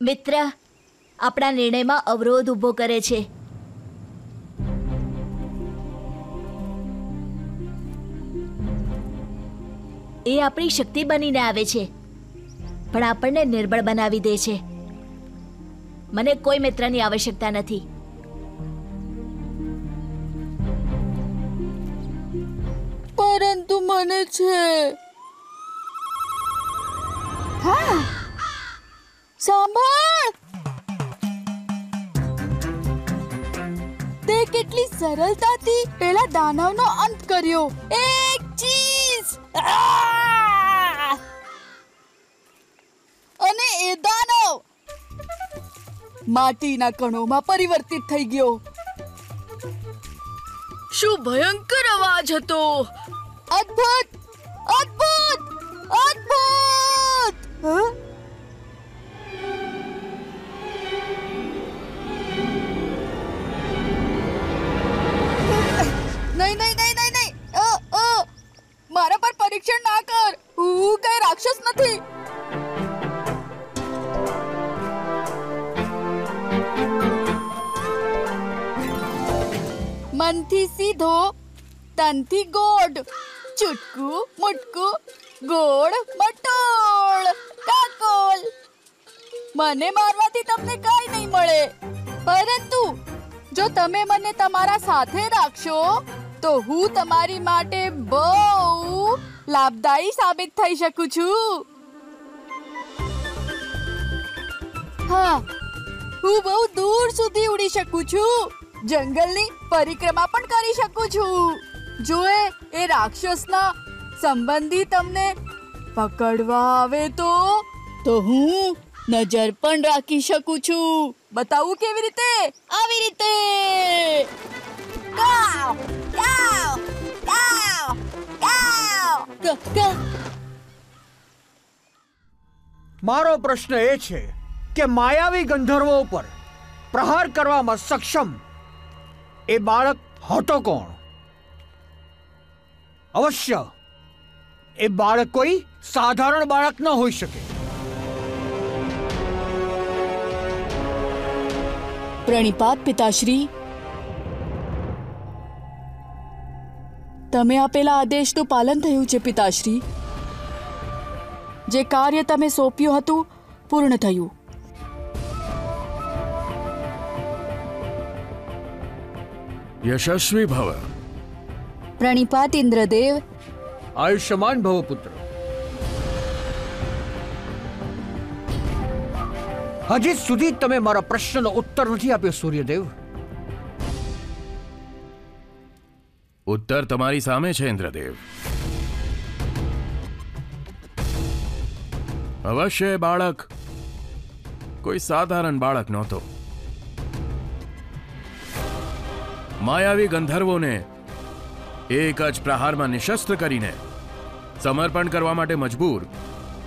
મિત્ર આપણા નિર્ણયમાં અવરોધ ઊભો કરે છે. એ આપણી શક્તિ બનીને આવે છે પણ આપણને નિર્બળ બનાવી દે છે. મને કોઈ મિત્રની આવશ્યકતા નથી. પરંતુ મને છે. હા. સાંભળ! તે કેટલી સરળતાથી પેલા દાનવનો અંત કર્યો. એક ચીઝ! અને એ દાનવ માટીના કણોમાં પરિવર્તિત થઈ ગયો. શું ભયંકર અવાજ હતો? અદ્ભુત! અદ્ભુત! અદ્ભુત! મારા પર પરીક્ષણ ના કર હું કઈ રાક્ષસ નથી મનથી સીધો તનથી ગોડ ચુટકું મુટકું ગોળ મટોળ કાકોલ મને મારવાથી તમને કાંઈ નહીં મળે, પરંતુ જો તમે મને તમારા સાથે રાખશો તો હું તમારી માટે બહુ લાભદાયી સાબિત થઈ શકું છું. હા, હું બહુ દૂર સુધી ઉડી શકું છું. જંગલની પરિક્રમા પણ કરી શકું છું. જો એ એ રાક્ષસના સંબંધી તમને પકડવા આવે તો? તો હું નજર પણ રાખી શકું છું. બતાવું કેવી રીતે? આવી રીતે! Go! Go! Go! Go! ક- મારો પ્રશ્ન એ છે કે માયાવી ગંધર્વો ઉપર પ્રહાર કરવામાં સક્ષમ એ બાળક હતો કોણ અવશ્ય એ બાળક કોઈ સાધારણ બાળક ન હોઈ શકે પ્રણિપાત પિતાશ્રી તમે આપેલા આદેશનું પાલન થયું છે પિતાશ્રી. જે કાર્ય તમે સોંપ્યું હતું પૂર્ણ થયું. યશસ્વી ભવ. પ્રણિપાત ઇન્દ્રદેવ. આયુષ્યમાન ભવ પુત્ર. હજી સુધી તમે મારા પ્રશ્નનો ઉત્તર નથી આપ્યો સૂર્યદેવ. ઉત્તર તમારી સામે છે, ઇન્દ્રદેવ. અવશ્ય, બાળક. કોઈ સાધારણ બાળક નહોતો. માયાવી ગંધર્વોને એક જ પ્રહારમાં નિશસ્ત્ર કરીને સમર્પણ કરવા માટે મજબૂર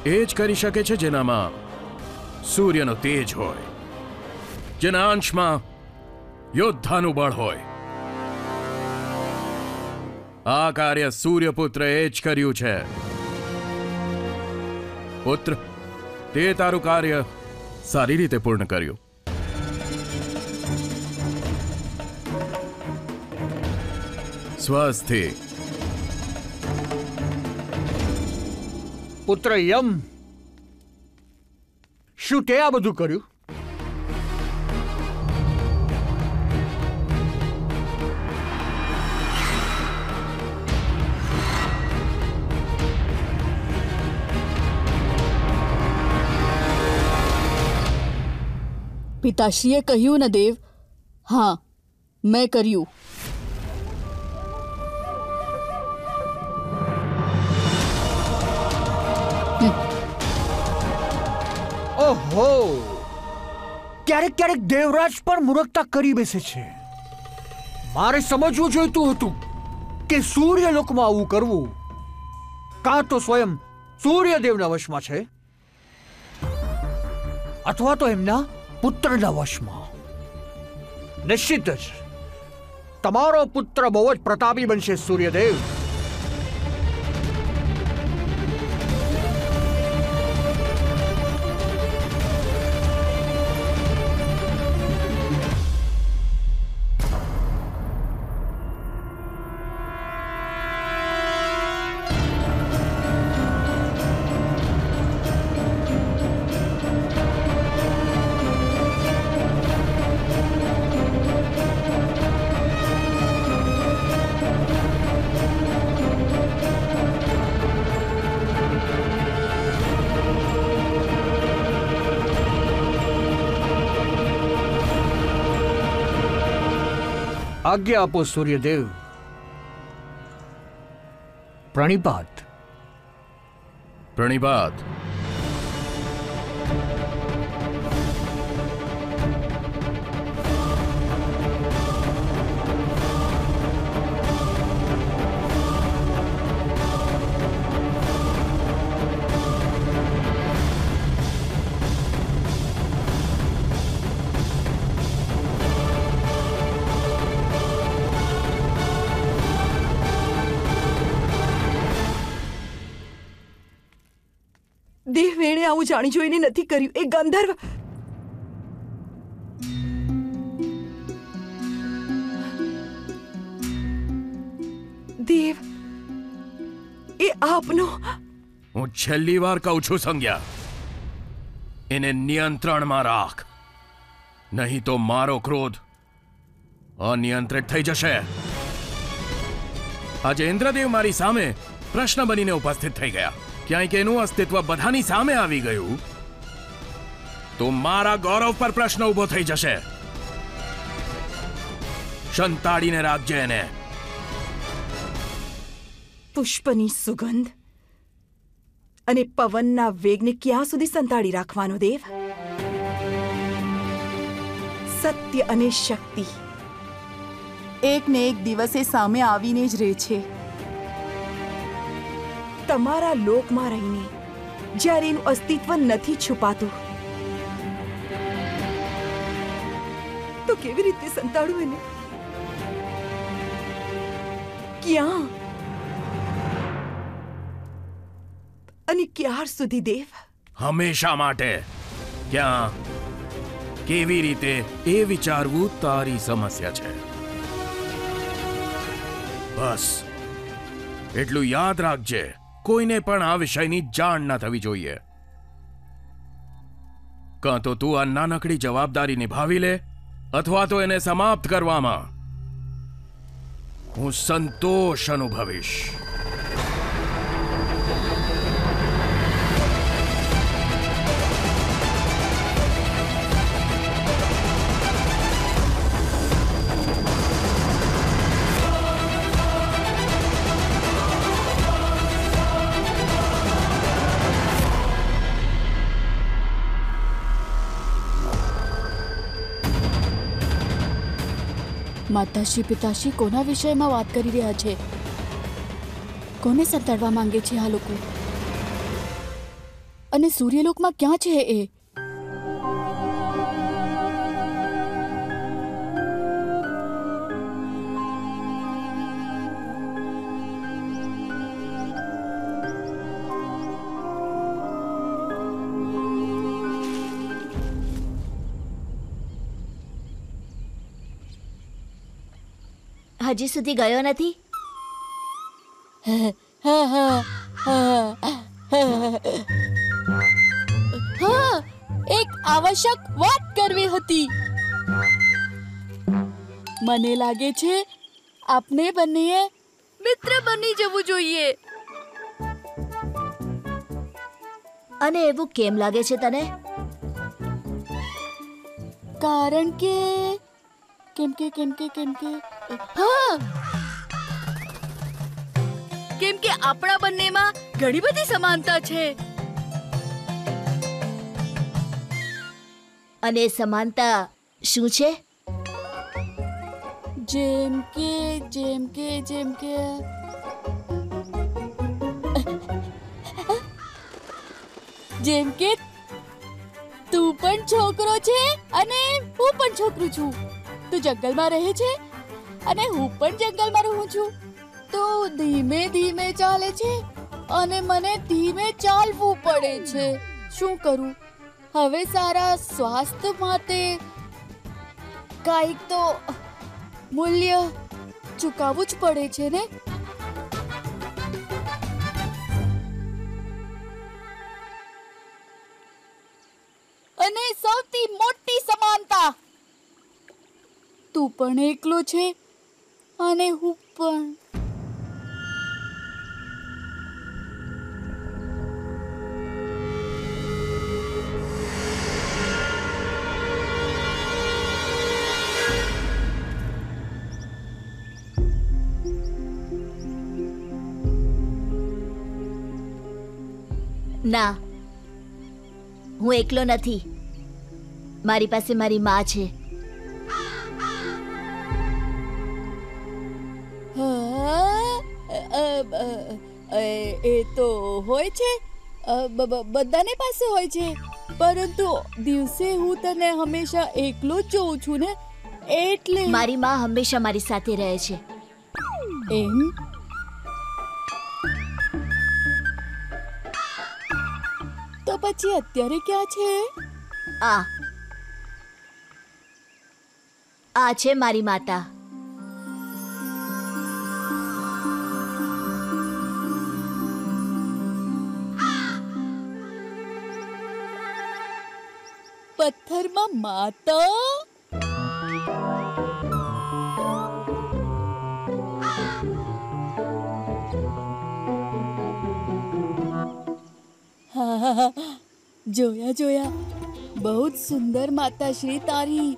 એ જ કરી શકે છે, જેનામાં સૂર્યનો તેજ હોય, જેના અંશમાં યોદ્ધાનું બળ હોય. આ કાર્ય સૂર્યપુત્રએ જ કર્યું છે. પુત્ર, તે તારું કાર્ય સારી રીતે પૂર્ણ કર્યું. સ્વસ્થિ પુત્ર યમ, શું તે આ બધું કર્યું? પિતાશ્રીએ કહ્યું ને દેવ, હા, મેં કર્યું. ઓહો! ક્યારેક ક્યારેક દેવરાજ પણ મૂર્ખતા કરી બેસે છે. મારે સમજવું જોઈતું હતું કે સૂર્ય લોકમાં આવું કરવું કાં તો સ્વયં સૂર્યદેવના વશમાં છે, અથવા તો એમના પુત્રના વશમાં. નિશ્ચિત જ. તમારો પુત્ર બહુ જ પ્રતાપી બનશે સૂર્યદેવ. આજ્ઞા આપો સૂર્યદેવ. પ્રણિપાત. પ્રણિપાત. આવું જાણી જોઈને નથી કર્યું. એ ગંધર્વ! દેવ, એ આપનો હું છેલ્લી વાર કહું છું સંજ્ઞા એને નિયંત્રણમાં રાખ. નહીં તો મારો ક્રોધ અનિયંત્રિત થઈ જશે. આજે ઇન્દ્રદેવ મારી સામે પ્રશ્ન બનીને ઉપસ્થિત થઈ ગયા. ક્યાંક એનું અસ્તિત્વ બધાની સામે આવી ગયું? તો મારા ગૌરવ પર પ્રશ્ન ઊભો થઈ જશે. સંતાડીને રાખજે એને. પુષ્પની સુગંધ અને પવનના વેગને ક્યાં સુધી સંતાડી રાખવાનો, દેવ? સત્ય અને શક્તિ એક ને એક દિવસે સામે આવીને જ રહે છે. તમારા લોકમાં રહીને, જ્યારે એનું અસ્તિત્વ નથી છુપાતું. તો કેવી રીતે સંતાડું એને? ક્યાં? અને ક્યાર સુધી દેવ? હંમેશા માટે. ક્યાં? કેવી રીતે? એ વિચારવું તારી સમસ્યા છે. બસ. એટલું યાદ રાખજે. કોઈને પણ આ વિષયની જાણ ના થવી જોઈએ. કાં તો તું આ નાનકડી જવાબદારી નિભાવી લે, અથવા તો એને સમાપ્ત કરવામાં. હું સંતોષ અનુભવીશ. માતાશ્રી, પિતાશ્રી કોના વિષયમાં વાત કરી રહ્યા છે? કોને સંતાડવા માંગે છે આ લોકો? અને સૂર્યલોકમાં ક્યાં છે એ? હજી સુધી ગયો નથી? હા એક આવશ્યક વાત કરવી હતી. મને લાગે છે આપને બંનેએ મિત્ર બની જવું જોઈએ. અને એવું કેમ લાગે છે તને? કારણ કે કેમ કે કેમ કે કેમ કે. હા. કેમ કે આપણા બંનેમાં ઘણી બધી સમાનતા છે. અને સમાનતા શું છે? જેમ કે જેમ કે જેમ કે. જેમ કે તું પણ છોકરો છે અને હું પણ છોકરું છું. તું જંગલમાં રહે છે? અને હું પણ જંગલમાં રહું છું. તો ધીમે ધીમે ચાલે છે અને મને ધીમે ચાલવું પડે છે. શું કરું? હવે સારા સ્વાસ્થ્ય માટે કાંઈક તો મૂલ્ય ચૂકવવું જ પડે છે ને? અને સૌથી મોટી સમાનતા તું પણ એકલો છે અને હું પણ. ના, હું એકલો નથી. મારી પાસે મારી મા છે. એ તો હોય છે. બધાને પાસે હોય છે. પરંતુ દિવસે હું તને હંમેશા એકલો જ જોઉં છું ને? એટલે મારી માં હંમેશા મારી સાથે રહે છે. એમ? તો પછી અત્યારે ક્યાં છે? આ. આ છે મારી માતા. પથ્થરમાં માતા હા, હા, હા. જોયા જોયા બહુ જ સુંદર માતાશ્રી તારી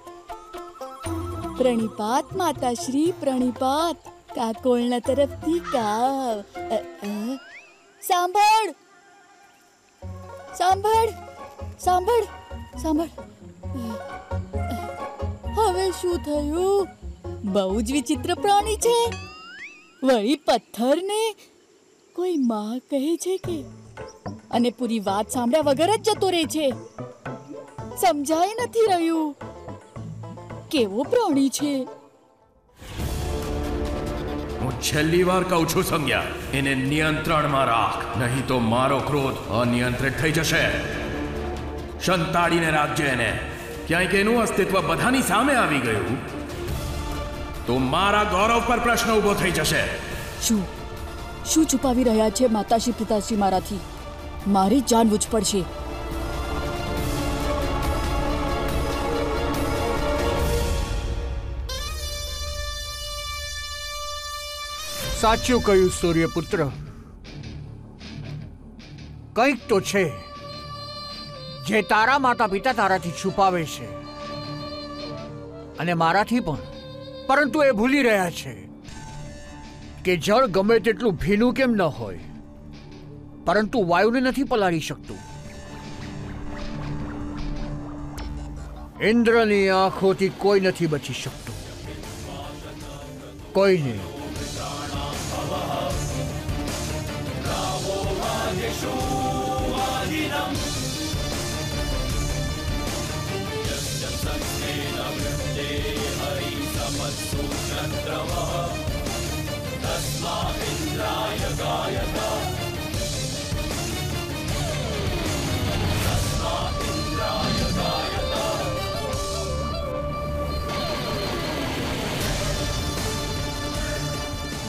પ્રણિપાત માતાશ્રી પ્રણિપાત કાકોળના તરફથી કાવ અ, અ. સાંભળ સાંભળ સાંભળ સાંભળ. હવે શું થયું? બહુ જ વિચિત્ર પ્રાણી છે. વળી પથ્થરને કોઈ માં કહે છે કે? અને પૂરી વાત સાંભળ્યા વગર જ જતો રહે છે. સમજાય નથી રહ્યું. કેવો પ્રાણી છે? હું છેલ્લી વાર કહું છું, સંજ્ઞા, એને નિયંત્રણમાં રાખ, નહીં તો મારો ક્રોધ અનિયંત્રિત થઈ જશે. સંતાડીને રાખજે એને. ક્યાંક એનું અસ્તિત્વ બધાની સામે આવી ગયું. તો મારા ગૌરવ પર પ્રશ્ન ઊભો થઈ જશે. શું? શું છુપાવી રહ્યા છે માતાશ્રી પિતાશ્રી મારાથી? મારી જાણવું જ પડશે. સાચું કહ્યું સૂર્યપુત્ર. કંઈક તો છે. જે તારા માતા પિતા તારાથી છુપાવે છે. અને મારાથી પણ. પરંતુ એ ભૂલી રહ્યા છે કે જળ ગમે તેટલું ભીનું કેમ ન હોય. પરંતુ વાયુને નથી પલાળી શકતું. ઇન્દ્રની આંખોથી કોઈ નથી બચી શકતું. કોઈ નહીં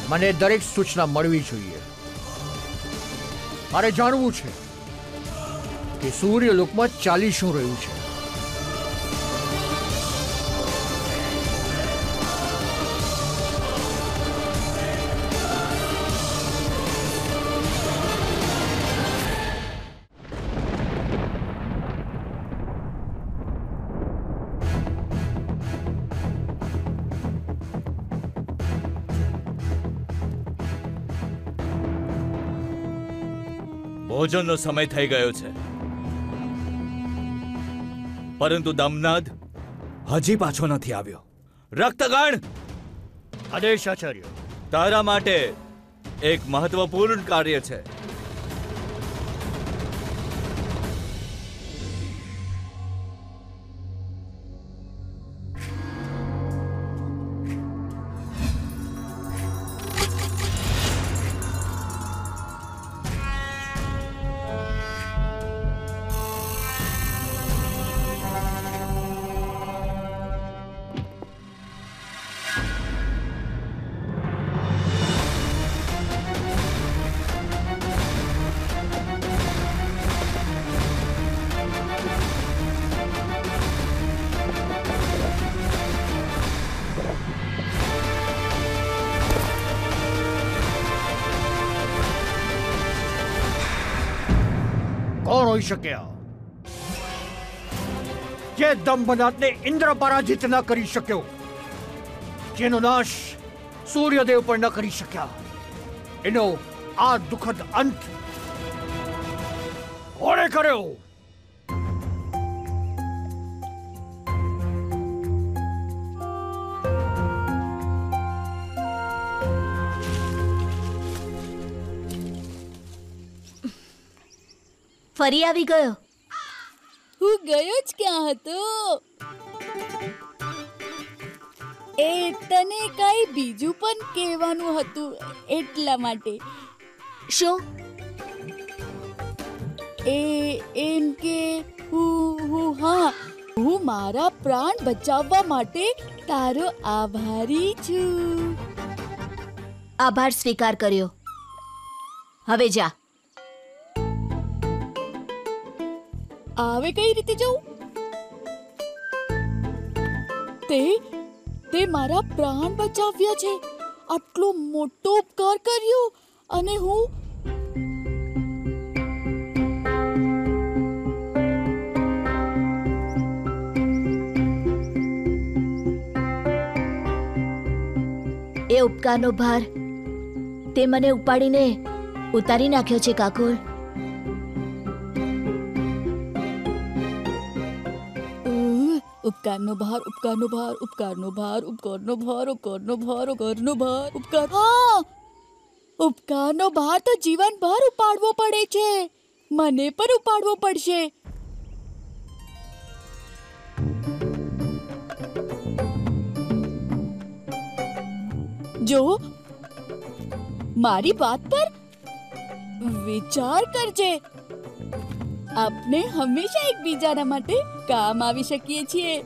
મને દરેક સૂચના મળવી જોઈએ. મારે જાણવું છે કે સૂર્યલોકમાં ચાલી શું રહ્યું છે. ભોજનનો સમય થઈ ગયો છે. પરંતુ દમનાદ હજી પાછો નથી આવ્યો. રક્તગણ! આદેશ આચાર્ય. તારા માટે એક મહત્વપૂર્ણ કાર્ય છે. કોણ હોઈ શકે. જે દંભનાથને ઇન્દ્ર પરાજિત ન કરી શક્યો, જેનો નાશ સૂર્યદેવ પણ ન કરી શક્યા. એનો આ દુઃખદ અંત કર્યો? ફરી આવી ગયો. હું ગયો જ ક્યાં હતો? એ તને કાંઈ બીજું પણ કહેવાનું હતું એટલા માટે. શું? એ એમ કે હું હું હા હું મારા પ્રાણ બચાવવા માટે તારો આભારી છું. આભાર સ્વીકાર કર્યો. હવે જા. આવે કઈ રીતે જવું? તે તે મારા પ્રાણ બચાવ્યા છે. આટલો મોટો ઉપકાર કર્યો અને હું એ ઉપકારનો ભાર તે મને ઉપાડીને ઉતારી નાખ્યો છે કાકુલ ઉપકારનો ભાર ઉપકારનો ભાર ઉપકારનો ભાર ઉપકારનો ભાર ઉપકારનો ભાર ઉપકારનો ભાર, ઉપકાર ઉપકારનો ભાર તો જીવનભર ઉપાડવો પડે છે. મને પણ ઉપાડવો પડશે. જો, મારી વાત પર વિચાર કરજે. આપણે હંમેશા એકબીજાના માટે કામ આવી શકીએ છીએ.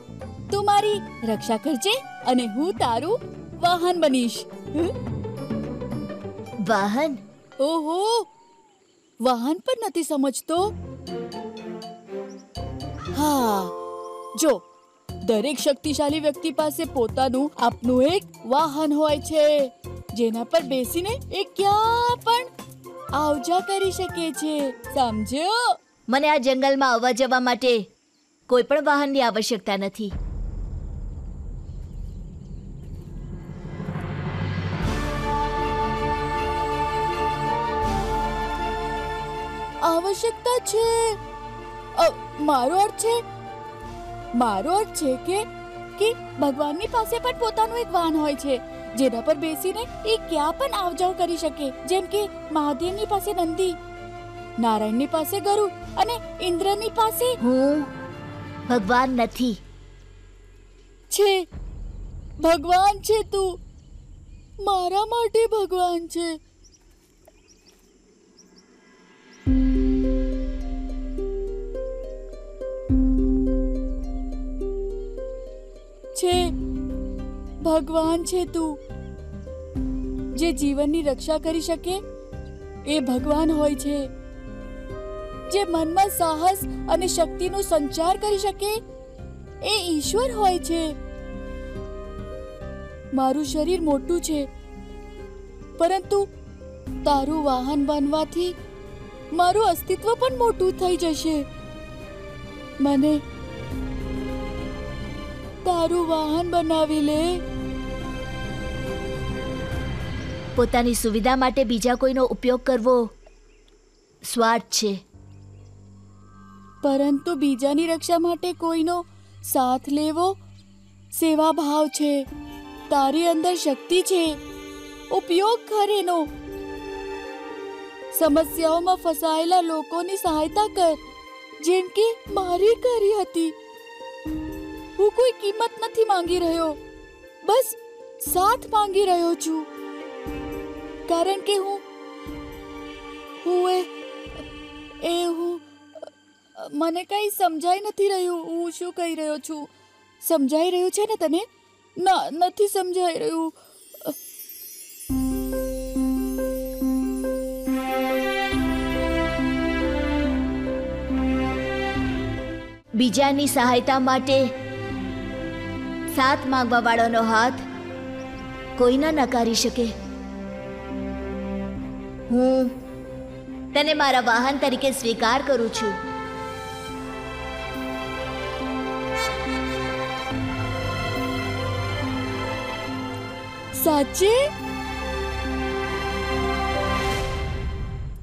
તું મારી રક્ષા કરજે અને હું તારું વાહન બનીશ. વાહન? ઓહો! વાહન પણ નથી સમજતો. હા જો દરેક શક્તિશાળી વ્યક્તિ પાસે પોતાનું આપનું એક વાહન હોય છે જેના પર બેસીને એ ક્યાં પણ આવજા કરી શકે છે સમજ્યો? મને આ જંગલમાં આવવા જવા માટે કોઈ પણ વાહનની આવશ્યકતા નથી. આવશ્યકતા છે. મારો અર્થ છે, મારો અર્થ છે કે કે ભગવાનની પાસે પણ પોતાનું એક વાહન હોય છે, જેના પર બેસીને એ ક્યાં પણ આવ જાવ કરી શકે. જેમ કે મહાદેવની પાસે નંદી નારાયણની પાસે ગરુ અને ઇન્દ્રની પાસે. હું ભગવાન નથી. છે. ભગવાન છે તું. મારા માટે ભગવાન છે. છે. ભગવાન છે તું. જે જીવનની રક્ષા કરી શકે એ ભગવાન હોય છે. જે મનમાં સાહસ અને શક્તિનો સંચાર કરી શકે? એ ઈશ્વર હોય છે. મારું શરીર મોટું છે. પરંતુ તારું વાહન બનવાથી મારું અસ્તિત્વ પણ મોટું થઈ જશે. મને તારું વાહન બનાવી લે. પોતાની સુવિધા માટે બીજા કોઈનો ઉપયોગ કરવો સ્વાર્થ છે. પરંતુ બીજાની રક્ષા માટે કોઈનો સાથ લેવો સેવા ભાવ છે. તારી અંદર શક્તિ છે. ઉપયોગ કર એનો. સમસ્યાઓમાં ફસાયેલા લોકોની સહાયતા કર. જેમ કે મારી કરી હતી. હું કોઈ કિંમત નથી માંગી રહ્યો. બસ સાથ માંગી રહ્યો છું. કારણ કે હું હું એ એ હું મને કઈ સમજાઈ નથી રહ્યું. હું શું કહી રહ્યો છું? સમજાઈ રહ્યું છે ને તને? ના, નથી સમજાઈ રહ્યું. બીજાની સહાયતા માટે સાથ માંગવા વાળાનો હાથ કોઈ ના નકારી શકે? હું તને મારા વાહન તરીકે સ્વીકાર કરું છું. સાચે?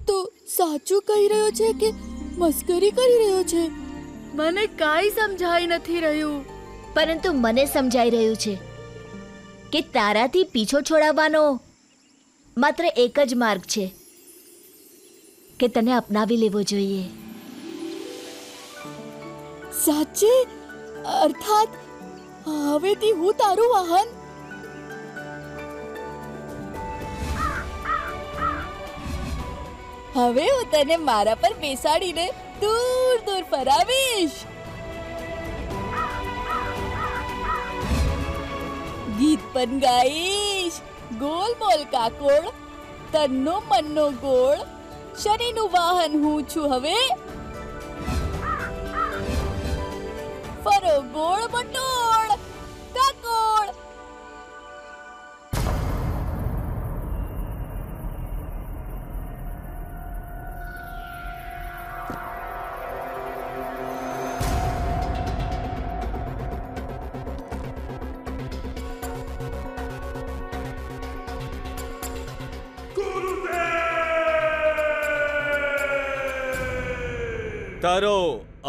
તો સાચું કહી રહ્યો છે કે મસ્કરી કરી રહ્યો છે? મને કાંઈ સમજાઈ નથી રહ્યું. પરંતુ મને સમજાઈ રહ્યું છે કે તારાથી પીછો છોડાવવાનો માત્ર એક જ માર્ગ છે કે તને અપનાવી લેવો જોઈએ. સાચે? અર્થાત હવેથી હું તારું વાહન હવે હું તને મારા પર બેસાડીને દૂર દૂર ફરાવીશ. ગીત પણ ગાઈશ. ગોલ મોલ કાકોળ, તન્નો મનનો ગોળ, શનિનું વાહન હું છું હવે. ફરો ગોળ બટોળ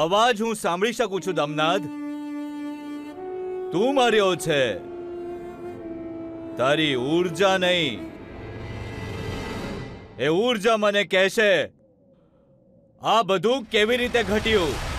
અવાજ હું સાંભળી શકું છું, દમનાદ. તું મર્યો છે. તારી ઊર્જા નહીં. એ ઊર્જા મને કહેશે, આ બધું કેવી રીતે ઘટ્યું?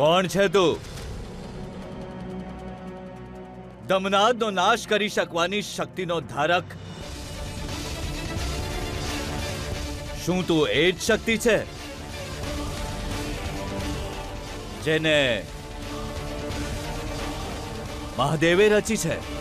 કોણ છે તું? દમનાદનો નાશ કરી શકવાની શક્તિનો ધારક. શું તું એ જ શક્તિ છે? જેને મહાદેવે રચી છે.